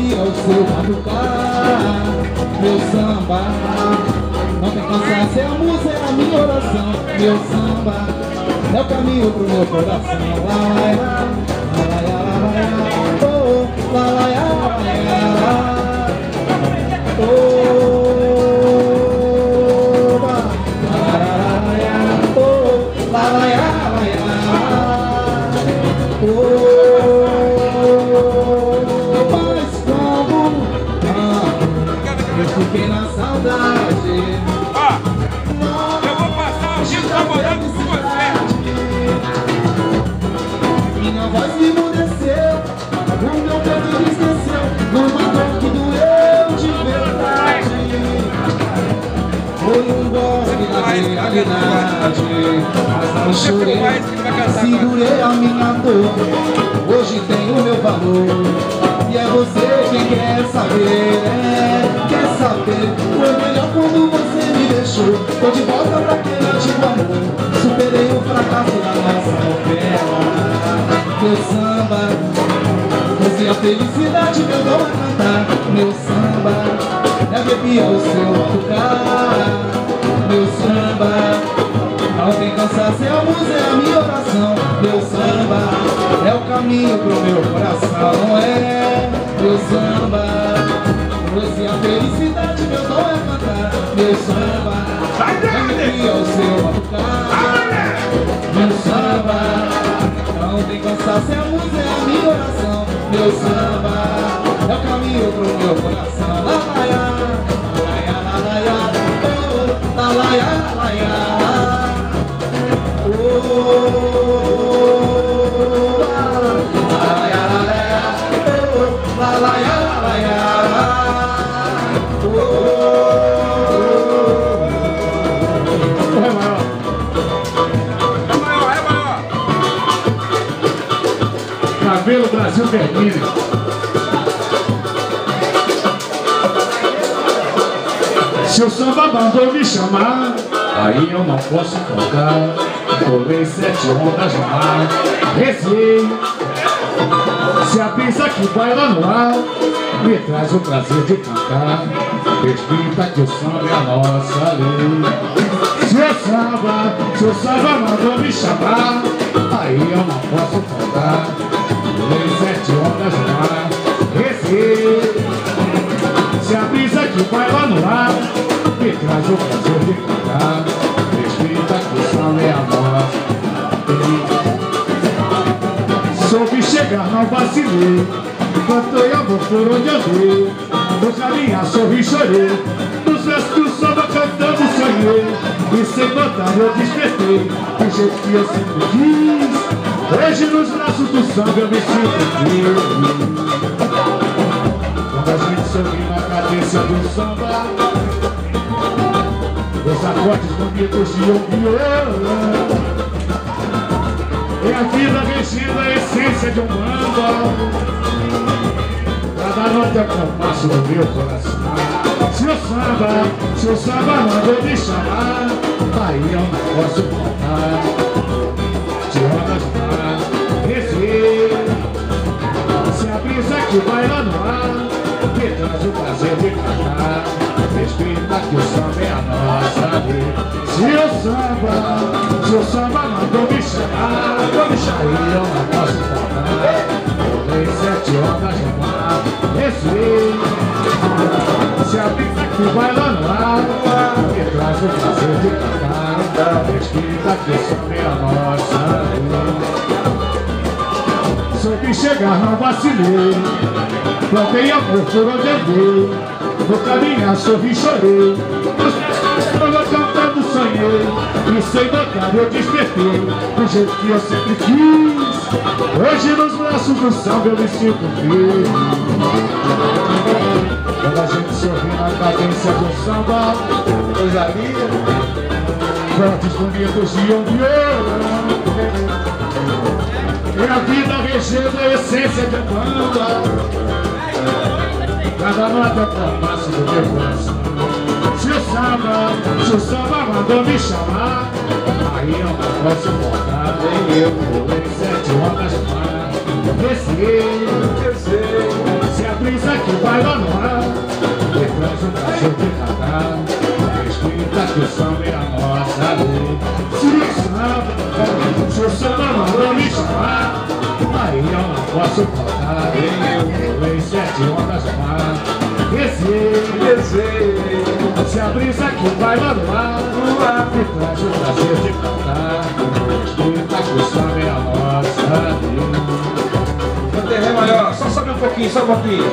arrepia o seu batucar Meu samba. Não tem cansaço, é a música, é a minha oração Meu samba. É o caminho pro meu coração lá, lá, lá, eu fiquei na saudade Ó, eu vou passar o dia namorando com você. Minha voz me emudeceu, o meu peito me esqueceu, numa dor que doeu de verdade. Foi um golpe na realidade, mas não chorei, segurei a minha dor. Hoje tem o meu valor, e é você quem quer saber, é, amor. Superei o fracasso da nossa novela meu samba Você é a felicidade, meu dom é cantar. Meu samba é arrepiar o seu tocar. Meu samba não tem cansaço, é a música, é a minha oração. Meu samba é o caminho pro meu coração É. Meu samba Você é a felicidade, meu Meu samba Brasil. Se o samba mandou me chamar, aí eu não posso tocar. Colei sete ondas no mar, rezei. Se a brisa que baila no ar, me traz o prazer de cantar. Respeita que o samba é a nossa lei. Se o samba, se o samba mandou me chamar, aí eu não posso faltar. Sete ondas mar, rezei. Se a brisa que vai lá no ar, me traz o prazer de cantar. Respeita que o samba é a lei. Soube chegar, não vacilei. Cantei amor por onde andei. No caminhar sorri, chorei. Nos versos do samba cantando sonhei. E sem notar eu despertei. Do jeito que eu sempre quis. Hoje nos braços do samba eu me sinto feliz. Quando a gente sorri na cadência do samba Os acordes bonitos de um violão É a vida mexendo a essência de um bamba. Cada nota é o compasso do meu coração. Se o samba, se o samba mandou me chamar Aí eu não posso faltar que vai lá no ar Me traz o prazer de cantar. Respeita que o samba é a nossa lei Se o samba, se o samba mandou me chamar. Mandou me chamar, eu não posso faltar Pulei sete ondas no mar. Rezei Se a brisa que vai lá no ar Me traz o prazer de cantar. Respeita que o samba é a nossa lei Soube chegar, não vacilei. Plantei amor por onde andei No caminhar sorri, chorei. Eu cantando sonhei E sem notar eu despertei. Do jeito que eu sempre quis. Hoje nos braços do samba eu me sinto feliz Quando a gente sorri na cadência do samba Coisa linda. Cortes bonitos de um violão vida regendo a essência de banda Cada nota é o passo do meu coração Se o samba, se o samba mandou me chamar Aí eu não posso voltar Nem eu pulei sete no mar Desci, desci Se a brisa que vai lá no ar Depois o Brasil de cantar Respeita que o samba é a nossa lei. Se o samba, se o samba mandou me chamar posso faltar Eu em sete ondas no mar. Esse Se a brisa que vai lá no ar. Me traz o prazer de cantar. Respeita que samba é a nossa Cantei Ré maior, só sobe um pouquinho, só um pouquinho.